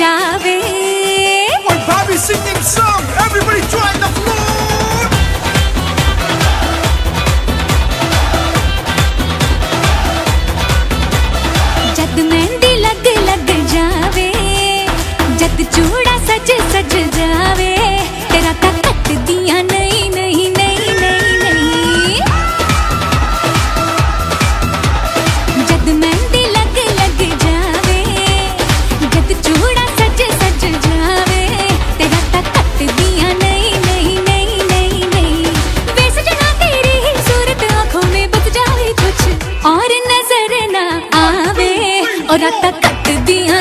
जावे और भाभी सिंगिंग सॉन्ग और रात कट दिया